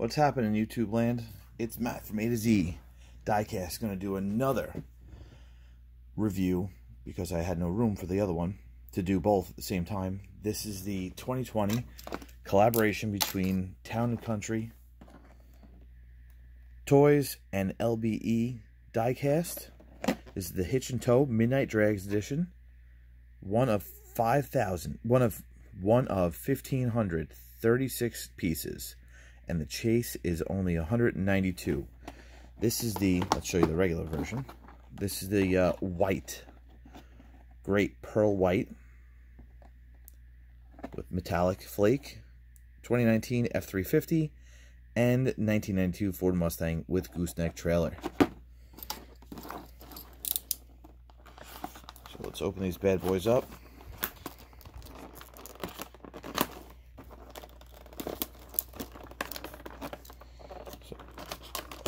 What's happening, YouTube land? It's Matt from A to Z. Diecast going to do another review because I had no room for the other one to do both at the same time. This is the 2020 collaboration between Town and Country Toys and LBE Diecast. This is the Hitch and Tow Midnight Drags Edition. One of 5,000, one of one of 1,536 pieces. And the chase is only 192. This is the, let's show you the regular version. This is the uh, white, great pearl white with metallic flake. 2019 F350 and 1992 Ford Mustang with gooseneck trailer. So let's open these bad boys up.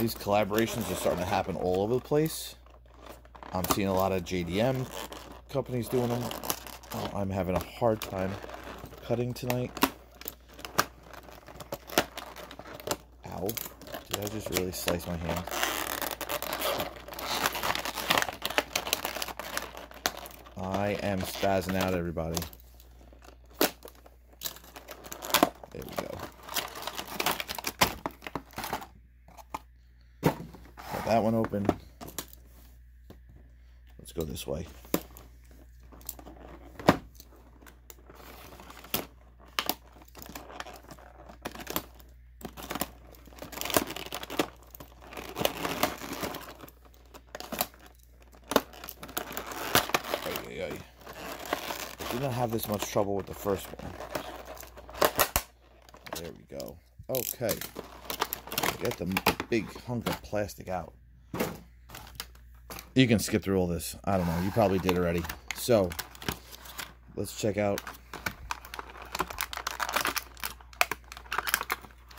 These collaborations are starting to happen all over the place. I'm seeing a lot of JDM companies doing them. Oh, I'm having a hard time cutting tonight. Ow. Did I just really slice my hand? I am spazzing out, everybody. There we go. That one open. Let's go this way. I did not have this much trouble with the first one. There we go. Okay. Get the big hunk of plastic out. You can skip through all this. I don't know. You probably did already. So, let's check out.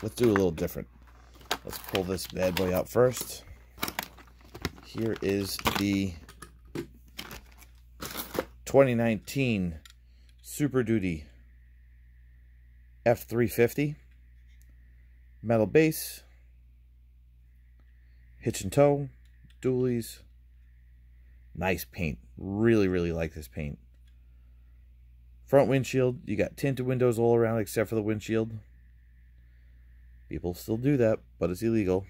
Let's do a little different. Let's pull this bad boy out first. Here is the 2019 Super Duty F350 metal base hitch and tow dualies nice paint. Really really like this paint. Front windshield. You got tinted windows all around except for the windshield. People still do that but it's illegal.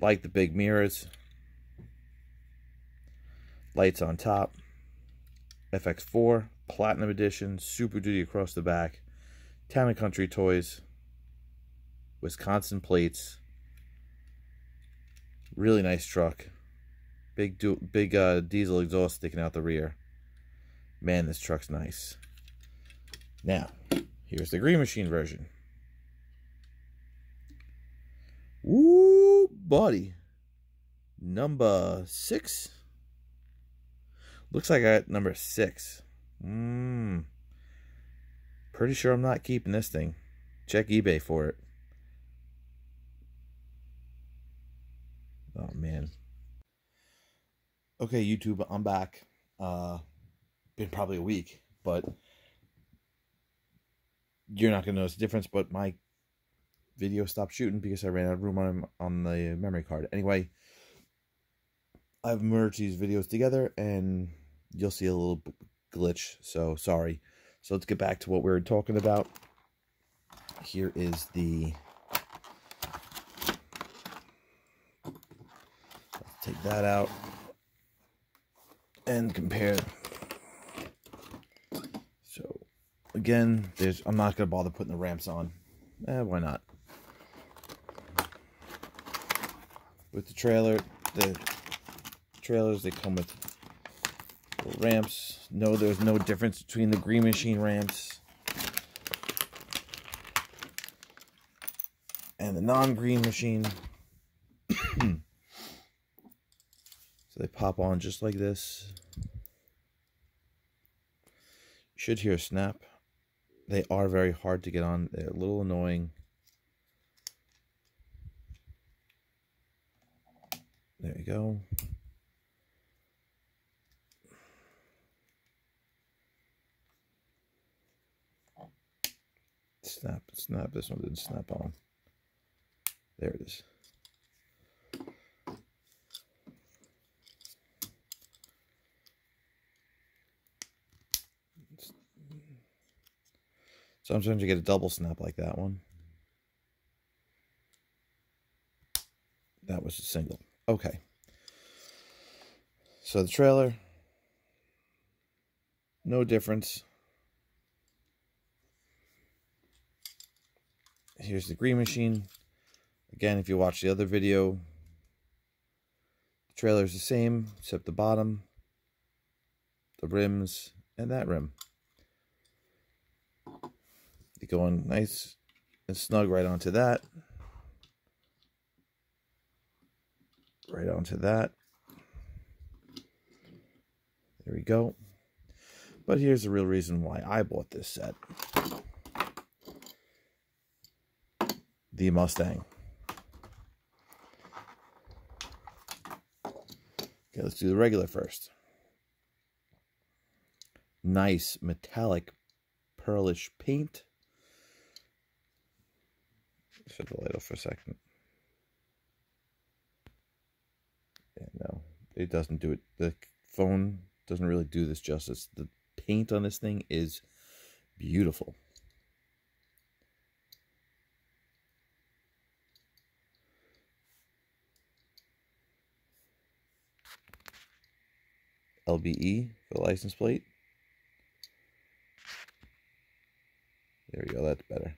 Like the big mirrors. Lights on top. FX4 Platinum Edition Super Duty across the back. Town and Country Toys. Wisconsin plates. Really nice truck. Big big uh, diesel exhaust sticking out the rear. Man, this truck's nice. Now, here's the Green Machine version. Woo, buddy. Number six. Looks like I got number six. Mmm. Pretty sure I'm not keeping this thing. Check eBay for it. Oh man. Okay, YouTube, I'm back. Uh been probably a week, but you're not gonna notice the difference, but my video stopped shooting because I ran out of room on on the memory card. Anyway, I've merged these videos together and you'll see a little glitch, so sorry. So let's get back to what we were talking about. Here is the Take that out and compare. So again, there's I'm not gonna bother putting the ramps on. Eh, why not? With the trailer, the trailers they come with ramps. No, there's no difference between the green machine ramps and the non-green machine. They pop on just like this. You should hear a snap. They are very hard to get on. They're a little annoying. There you go. Snap, snap. This one didn't snap on. There it is. Sometimes you get a double snap like that one. That was a single. Okay. So the trailer, no difference. Here's the green machine. Again, if you watch the other video, the trailer is the same, except the bottom, the rims, and that rim. You go nice and snug right onto that. Right onto that. There we go. But here's the real reason why I bought this set. The Mustang. Okay, let's do the regular first. Nice metallic pearlish paint. Shut the off for a second. Yeah, no, it doesn't do it. The phone doesn't really do this justice. The paint on this thing is beautiful. LBE for the license plate. There we go, that's better.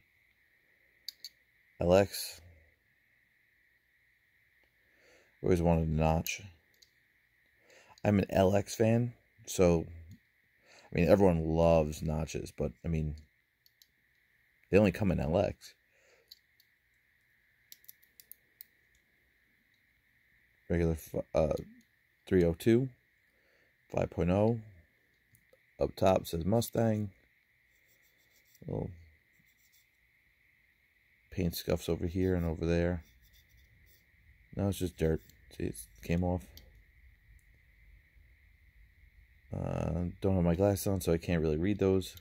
LX. Always wanted a notch. I'm an LX fan, so I mean everyone loves notches, but I mean they only come in LX. Regular uh 302 5.0 up top says Mustang. Little paint scuffs over here and over there. No, it's just dirt. See, it came off. Uh, don't have my glasses on, so I can't really read those.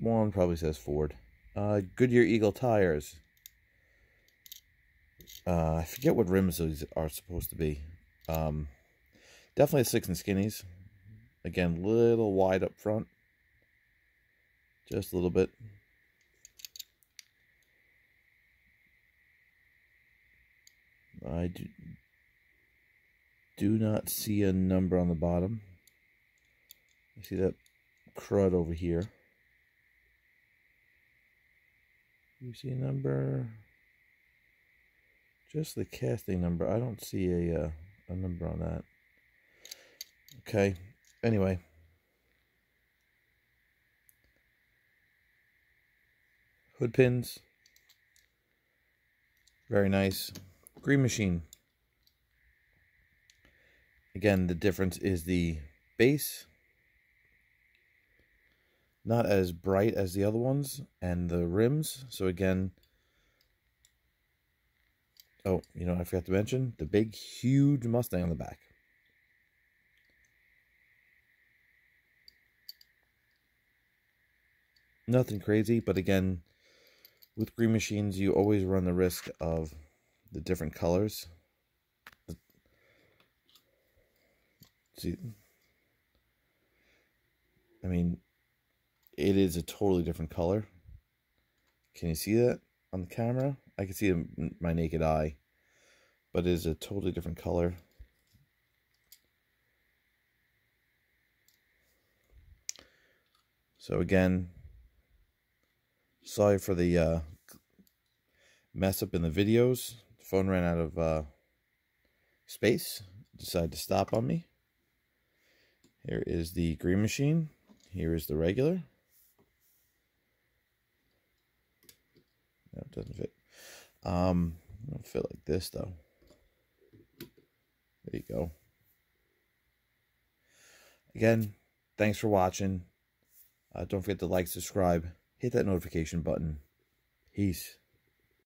One probably says Ford. Uh, Goodyear Eagle tires. Uh, I forget what rims these are supposed to be. Um, definitely six and skinnies. Again, little wide up front. Just a little bit. I do, not see a number on the bottom. I see that crud over here. You see a number? Just the casting number. I don't see a uh, a number on that. Okay. Anyway. Hood pins. Very nice. Green Machine. Again, the difference is the base. Not as bright as the other ones. And the rims. So again... Oh, you know, I forgot to mention the big, huge Mustang on the back. Nothing crazy, but again, with green machines, you always run the risk of the different colors. See, I mean, it is a totally different color. Can you see that on the camera? I can see it my naked eye, but it is a totally different color. So again, sorry for the uh, mess up in the videos phone ran out of uh, space. Decided to stop on me. Here is the green machine. Here is the regular. No, it doesn't fit. Um, it'll fit like this though. There you go. Again, thanks for watching. Uh, don't forget to like, subscribe, hit that notification button. Peace.